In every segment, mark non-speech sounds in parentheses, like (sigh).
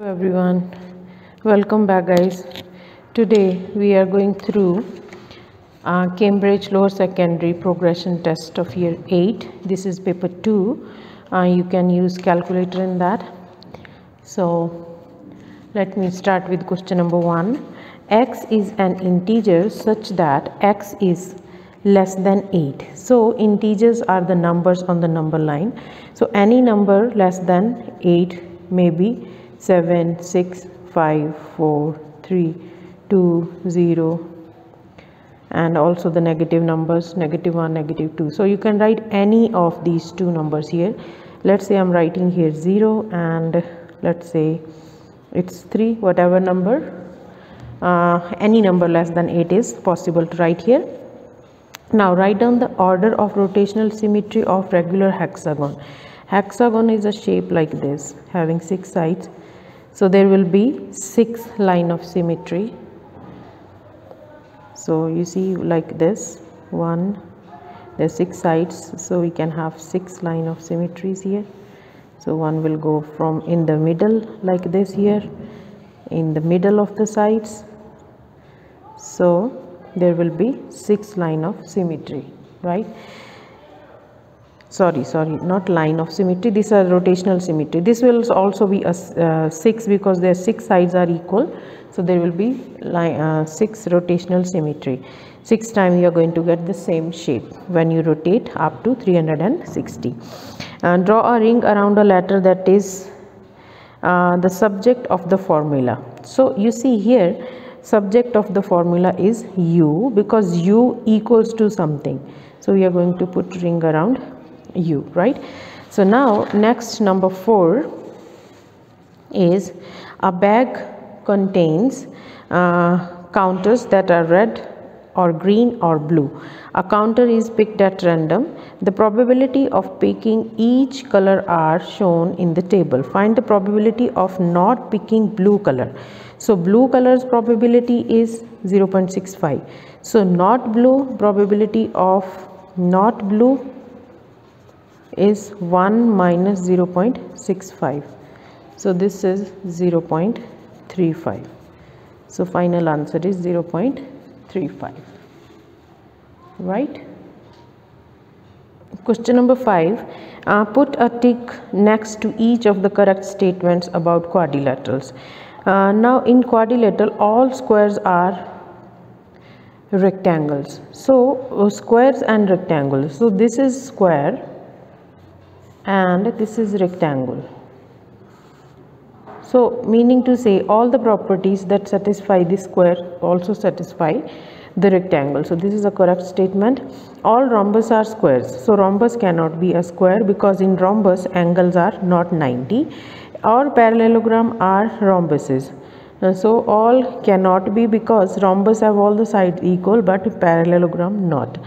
Hello everyone. Welcome back guys. Today we are going through uh, cambridge lower secondary progression test of year 8 this is paper 2 uh, you can use calculator in that. So let me start with question number 1 x is an integer such that x is less than 8 so integers are the numbers on the number line. So any number less than 8 may be 7 6 5 4 3 2 0 and also the negative numbers negative 1 negative 2 so you can write any of these two numbers here. Let's say i'm writing here 0 and let's say it's 3 whatever number. Uh, any number less than 8 is possible to write here. Now write down the order of rotational symmetry of regular hexagon. Hexagon is a shape like this having six sides so there will be six line of symmetry. So you see like this one there's six sides. So we can have six line of symmetries here. So one will go from in the middle like this here in the middle of the sides. So there will be six line of symmetry right sorry sorry not line of symmetry. These are rotational symmetry. This will also be a uh, 6 because their six sides are equal. So there will be line, uh, 6 rotational symmetry. 6 times you are going to get the same shape when you rotate up to 360 uh, draw a ring around a letter that is uh, the subject of the formula. So you see here subject of the formula is u because u equals to something. So we are going to put ring around u right? So now next number 4 is a bag contains uh, counters that are red or green or blue. A counter is picked at random. The probability of picking each color are shown in the table. Find the probability of not picking blue color. So blue color's probability is 0.65 so not blue probability of not blue is 1 minus 0.65 so this is 0.35 so final answer is 0.35 right? Question number 5 uh, put a tick next to each of the correct statements about quadrilaterals. Uh, now in quadrilateral all squares are rectangles. So uh, squares and rectangles. So this is square and this is rectangle. So meaning to say all the properties that satisfy the square also satisfy the rectangle. So this is a correct statement. All rhombus are squares. So rhombus cannot be a square because in rhombus angles are not 90 or parallelogram are rhombuses. Uh, so all cannot be because rhombus have all the sides equal but parallelogram not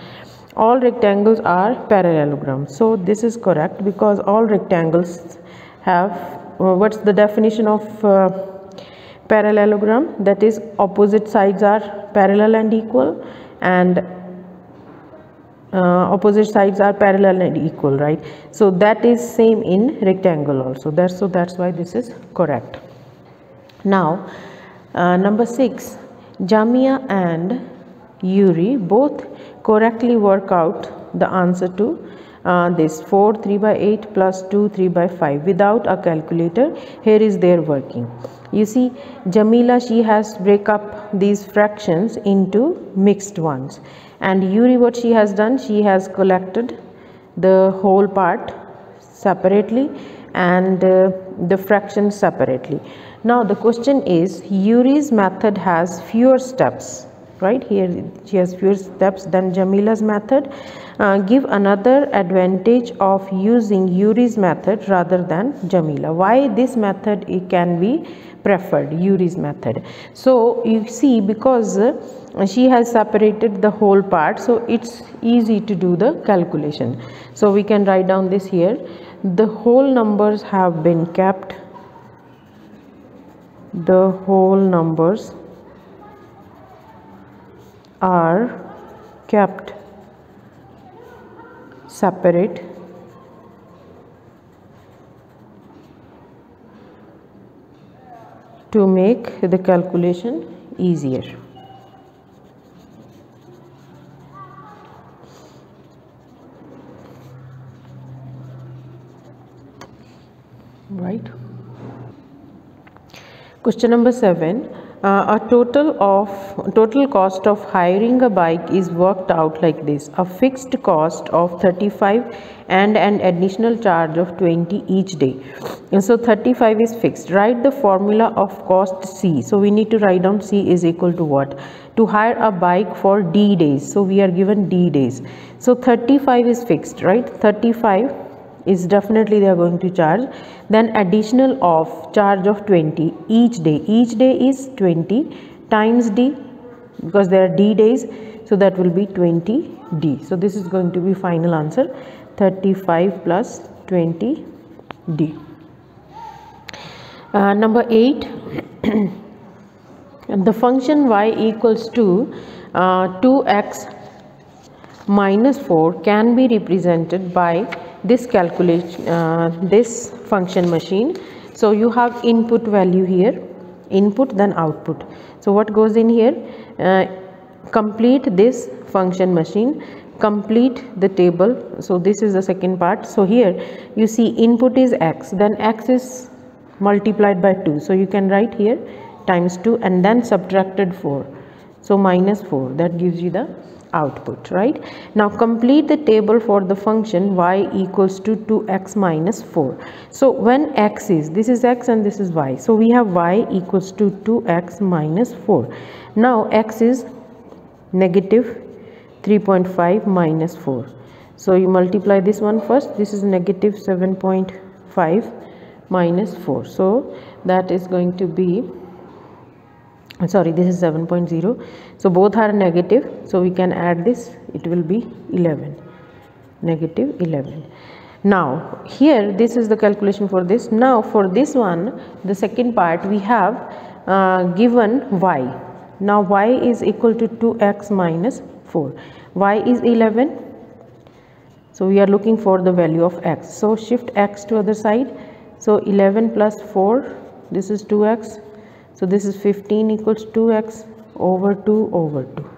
all rectangles are parallelograms so this is correct because all rectangles have uh, what's the definition of uh, parallelogram? That is opposite sides are parallel and equal and uh, opposite sides are parallel and equal right? So that is same in rectangle also. That's so that's why this is correct. Now uh, number 6 Jamila and yuri both correctly work out the answer to uh, this 4 3 by 8 plus 2 3 by 5 without a calculator here is their working. You see Jamila she has break up these fractions into mixed ones. And Yuri what she has done she has collected the whole part separately and uh, the fraction separately. Now the question is Yuri's method has fewer steps right here. She has fewer steps than Jamila's method. Uh, give another advantage of using Yuri's method rather than Jamila. Why this method it can be preferred Yuri's method? So you see because uh, she has separated the whole part so it's easy to do the calculation. So we can write down this here. The whole numbers have been kept. The whole numbers are kept separate. To make the calculation easier. Right? Question number 7 uh, a total of total cost of hiring a bike is worked out like this. A fixed cost of 35 and an additional charge of 20 each day. And so 35 is fixed. Write the formula of cost c. So we need to write down c is equal to what? To hire a bike for d days. So we are given d days. So 35 is fixed right? 35 is definitely they are going to charge. Then additional of charge of 20 each day. Each day is 20 times d because there are d days so that will be 20 d. So this is going to be final answer 35 plus 20 d. Uh, number 8 (coughs) the function y equals to uh, 2x minus 4 can be represented by this calculation uh, this function machine. So you have input value here input then output. So what goes in here? Uh, complete this function machine complete the table. So this is the second part. So here you see input is x then x is multiplied by 2 so you can write here times 2 and then subtracted 4 so minus 4 that gives you the output right? Now complete the table for the function y equals to 2x minus 4 so when x is this is x and this is y. So we have y equals to 2x minus 4 now x is negative 3.5 minus 4 so you multiply this one first. This is negative 7.5 minus 4 so that is going to be sorry this is 7.0 so both are negative. So we can add this. It will be 11 negative 11 now here this is the calculation for this. Now for this one the second part we have uh, given y. Now y is equal to 2x minus 4 y is 11 so we are looking for the value of x. So shift x to other side. So 11 plus 4 this is 2x so this is 15 equals 2x over 2 over 2.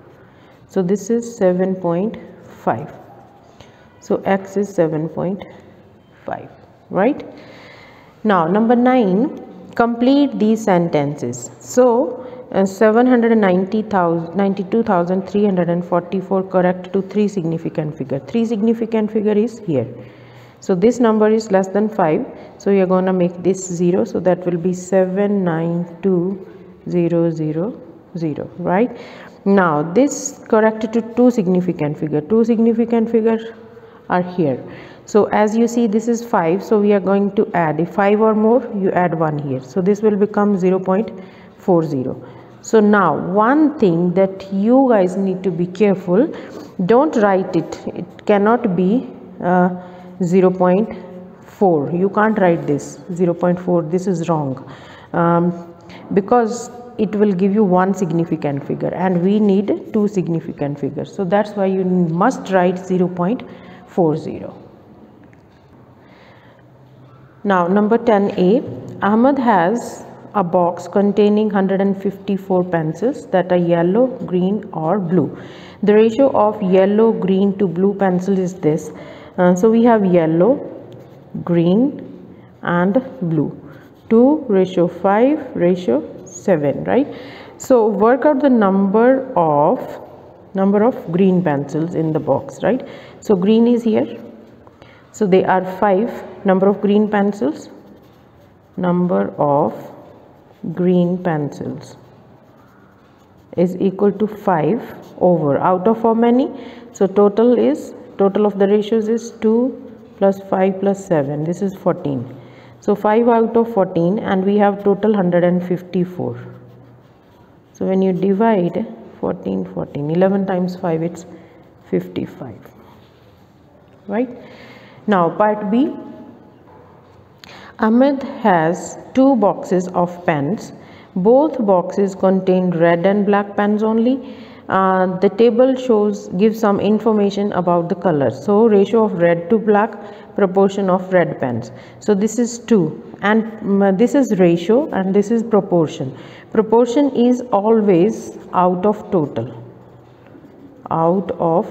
So this is 7.5. So x is 7.5, right? Now number 9, complete these sentences. So uh, 792,344 correct to 3 significant figure. 3 significant figure is here so this number is less than 5 so you're going to make this 0 so that will be 792000 right? Now this corrected to two significant figure. Two significant figure are here. So as you see this is 5 so we are going to add if 5 or more you add 1 here. So this will become 0.40 so now one thing that you guys need to be careful don't write it. It cannot be uh, 0.4 you can't write this. 0.4 this is wrong. Um, because it will give you one significant figure and we need two significant figures. So that's why you must write 0.40 now number 10a Ahmed has a box containing 154 pencils that are yellow green or blue. The ratio of yellow green to blue pencil is this uh, so we have yellow green and blue. 2 ratio 5 ratio 7 right? So work out the number of number of green pencils in the box right? So green is here. So they are 5 number of green pencils. Number of green pencils is equal to 5 over. Out of how many? So total is total of the ratios is 2 plus 5 plus 7 this is 14 so 5 out of 14 and we have total 154 so when you divide 14 14 11 times 5 it's 55 right? Now part b. Ahmed has two boxes of pens. Both boxes contain red and black pens only uh, the table shows gives some information about the color. So ratio of red to black proportion of red pens. So this is 2 and um, this is ratio and this is proportion. Proportion is always out of total. Out of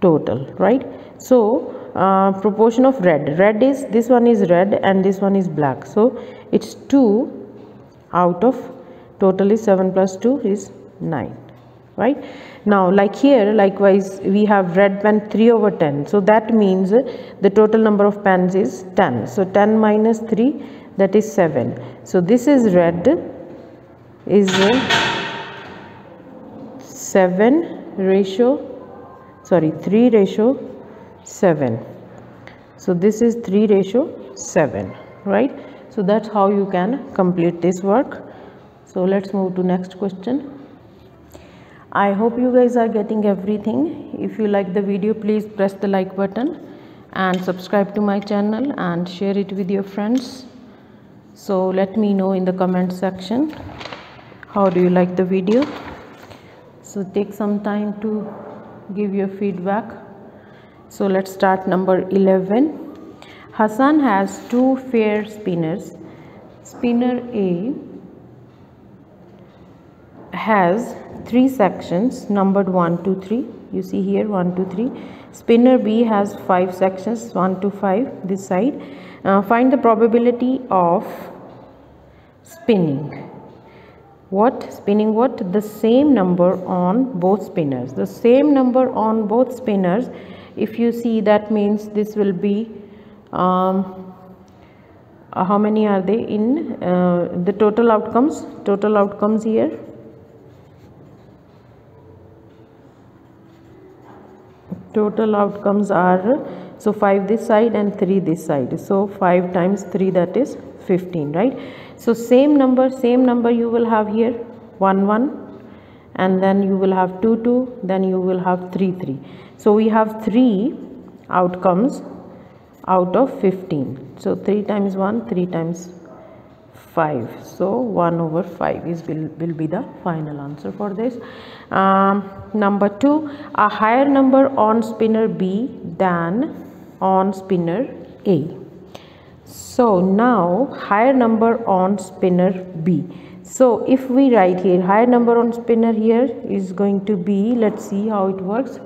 total right? So uh, proportion of red. Red is this one is red and this one is black. So it's 2 out of total is 7 plus 2 is 9 right? Now like here likewise we have red pen 3 over 10 so that means the total number of pens is 10 so 10 minus 3 that is 7 so this is red is 7 ratio sorry 3 ratio 7 so this is 3 ratio 7 right? So that's how you can complete this work. So let's move to next question i hope you guys are getting everything. If you like the video please press the like button and subscribe to my channel and share it with your friends. So let me know in the comment section. How do you like the video? So take some time to give your feedback. So let's start number 11 Hassan has two fair spinners. Spinner A has three sections numbered 1 2 3 you see here 1 2 3 spinner B has five sections 1 to 5 this side. Uh, find the probability of spinning. What? Spinning what? The same number on both spinners. The same number on both spinners if you see that means this will be um, uh, how many are they in? Uh, the total outcomes total outcomes here total outcomes are so 5 this side and 3 this side. So 5 times 3 that is 15 right? So same number same number you will have here 1 1 and then you will have 2 2 then you will have 3 3 so we have 3 outcomes out of 15 so 3 times 1 3 times 5 so 1 over 5 is will, will be the final answer for this um, number 2 a higher number on spinner b than on spinner a so now higher number on spinner B. So if we write here higher number on spinner here is going to be let's see how it works.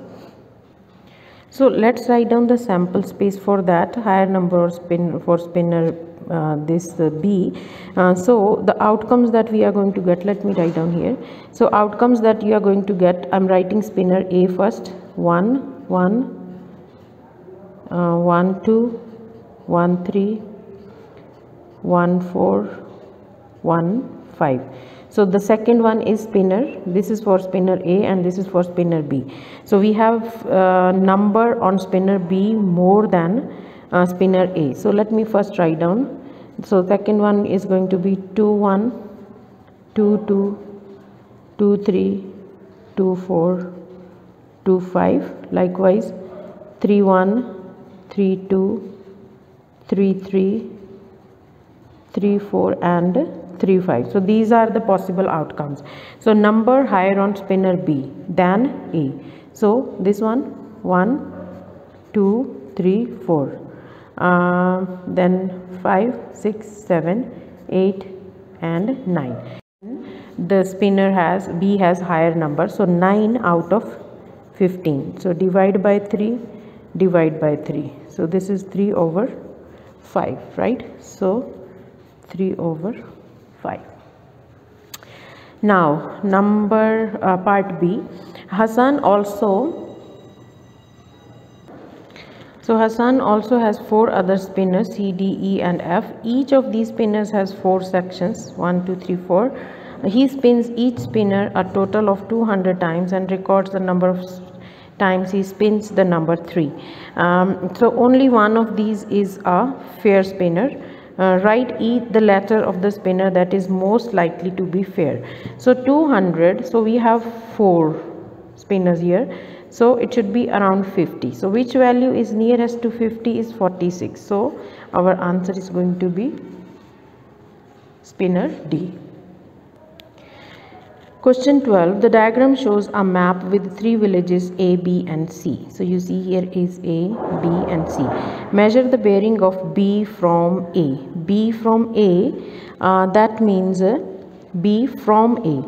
So let's write down the sample space for that higher number spin for spinner this uh, B. Uh, so the outcomes that we are going to get let me write down here. So outcomes that you are going to get I'm writing spinner A first 1 1 uh, 1 2 1 3 1 4 1 5 so the second one is spinner this is for spinner a and this is for spinner b so we have uh, number on spinner b more than uh, spinner a. So let me first write down. So second one is going to be 2 1 2 2 2 3 2 4 2 5 likewise 3 1 3 2 3 3 3 4 and 3 5 so these are the possible outcomes. So number higher on spinner b than a. So this one 1 2 3 4 uh, then 5 6 7 8 and 9 the spinner has b has higher number so 9 out of 15 so divide by 3 divide by 3 so this is 3 over 5 right? So 3 over 5 now number uh, part b. Hassan also so hassan also has four other spinners c d e and f. Each of these spinners has four sections one two three four. He spins each spinner a total of 200 times and records the number of times he spins the number 3 um, so only one of these is a fair spinner. Uh, write e the letter of the spinner that is most likely to be fair. So 200 so we have four spinners here so it should be around 50 so which value is nearest to 50 is 46 so our answer is going to be spinner d Question 12. The diagram shows a map with three villages A, B and C. So you see here is A, B and C. Measure the bearing of B from A. B from A, uh, that means uh, B from A.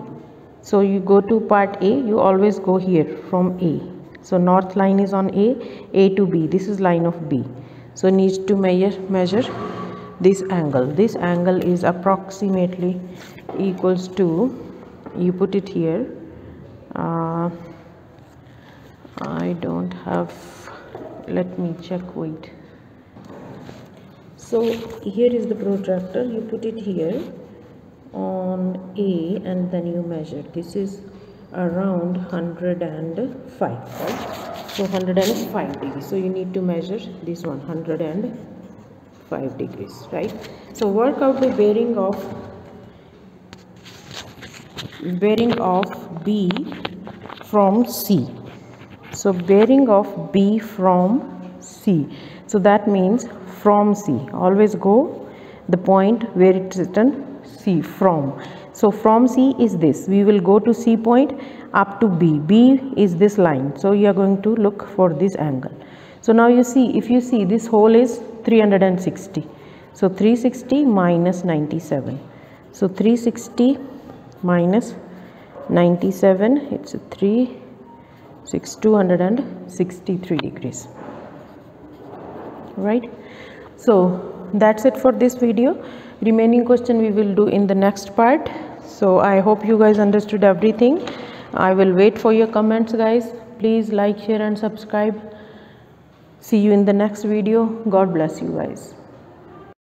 So you go to part A, you always go here from A. So north line is on A, A to B. This is line of B. So needs to measure, measure this angle. This angle is approximately equals to you put it here uh, I don't have let me check wait so here is the protractor you put it here on A and then you measure this is around 105 right so 105 degrees so you need to measure this one 105 degrees right so work out the bearing of bearing of B from C. So bearing of B from C. So that means from C. Always go the point where it is written C from. So from C is this. We will go to C point up to B. B is this line. So you are going to look for this angle. So now you see if you see this hole is 360. So 360 minus 97. So 360 minus 97 it's a 3 6 263 degrees right so that's it for this video remaining question we will do in the next part. So i hope you guys understood everything. I will wait for your comments guys. Please like share and subscribe. See you in the next video. God bless you guys